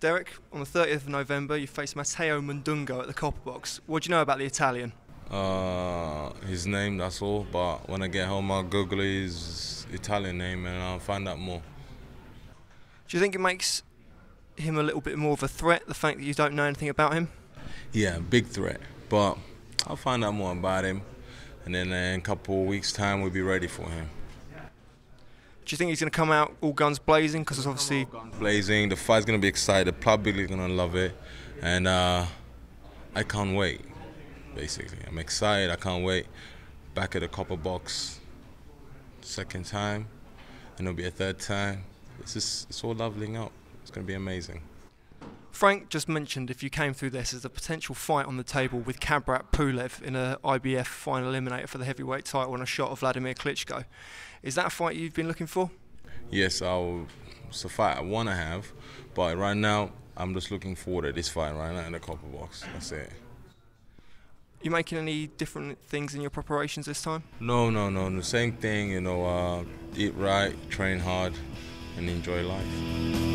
Dereck, on the 30th of November, you face Matteo Modugno at the Copper Box. What do you know about the Italian? Uh, his name, that's all. But when I get home, I'll Google his Italian name and I'll find out more. Do you think it makes him a little bit more of a threat, the fact that you don't know anything about him? Yeah, big threat. But I'll find out more about him. And then in a couple of weeks' time, we'll be ready for him. Do you think he's going to come out all guns blazing? Because it's obviously, Blazing, the fight's going to be excited. The public is going to love it. And uh, I can't wait, basically. I'm excited. I can't wait. Back at the Copper Box, second time. And it'll be a third time. It's just, it's all leveling up. It's going to be amazing. Frank just mentioned if you came through this is a potential fight on the table with Kubrat Pulev in a IBF final eliminator for the heavyweight title and a shot of Vladimir Klitschko. Is that a fight you've been looking for? Yes, I'll, it's a fight I want to have. But right now, I'm just looking forward to this fight right now in the Copper Box. That's it. You making any different things in your preparations this time? No, no, no. The same thing, you know, uh, eat right, train hard, and enjoy life.